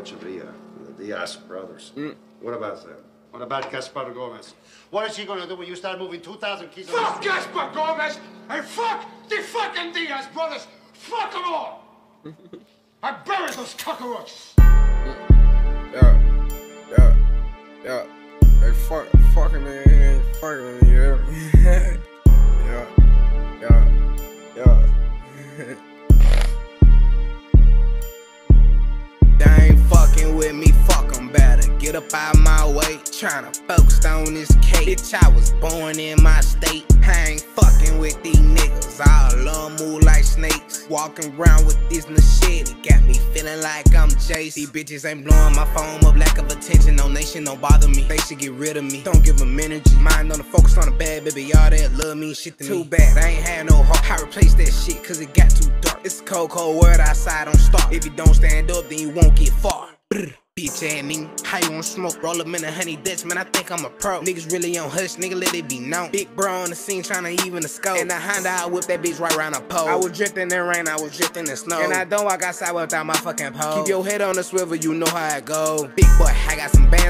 Rancheria, the Diaz brothers. Mm. What about them? What about Gaspar Gomez? What is he gonna do when you start moving 2,000 kilos? Fuck Gaspar Gomez and fuck the fucking Diaz brothers. Fuck them all. I buried those cockroaches. Get up out my way, tryna focus on this cake. Bitch, I was born in my state. I ain't fucking with these niggas. Of 'em move like snakes. Walking around with this machete. Got me feeling like I'm Jace. These bitches ain't blowing my phone up, lack of attention. No nation don't bother me. They should get rid of me. Don't give 'em energy. Mind on the focus on the bad, baby. Y'all that love me, shit to Too bad, I ain't had no heart. I replaced that shit cause it got too dark. It's a cold, cold world outside, don't start. If you don't stand up, then you won't get far. Bitch ass nigga, how you want smoke? Roll up in a honey Dutch, man. I think I'm a pro. Niggas really on hush, nigga, let it be known. Big bro on the scene tryna even the scope. And the Honda, I whip that bitch right round the pole. I was drifting in rain, I was drifting in snow. And I don't walk outside without my fucking pole. Keep your head on the swivel, you know how it go. Big boy, I got some bands on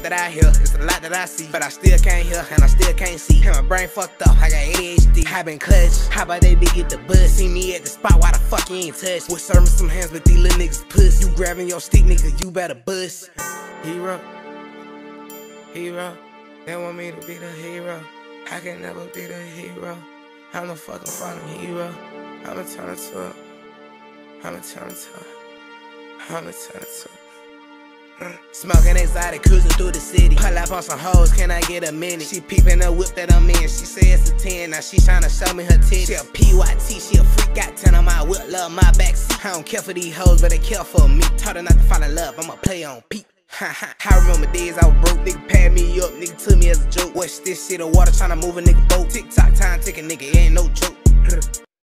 lot that I hear, it's a lot that I see. But I still can't hear, and I still can't see. And my brain fucked up, I got ADHD. I been clutched. How about they be get the buzz? See me at the spot, why the fuck you ain't touch? With serving some hands, but these little niggas puss. You grabbing your stick, nigga, you better bust. Hero, hero, they want me to be the hero. I can never be the hero. I'm the fucking fucking hero. I'ma turn it to a, I'ma turn it to a, I'ma turn it to a. Smoking exotic, cruising through the city. Pull up on some hoes, can I get a minute? She peeping the whip that I'm in. She say it's a 10, now she tryna show me her titties. She a PYT, she a freak, got 10 on my whip, love my backseat. I don't care for these hoes, but they care for me. Taught her not to fall in love, I'ma play on peep. I remember days I was broke, nigga pad me up, nigga took me as a joke. Watch this shit, the water tryna move a nigga boat. Tick tock time, tick a nigga, ain't no joke.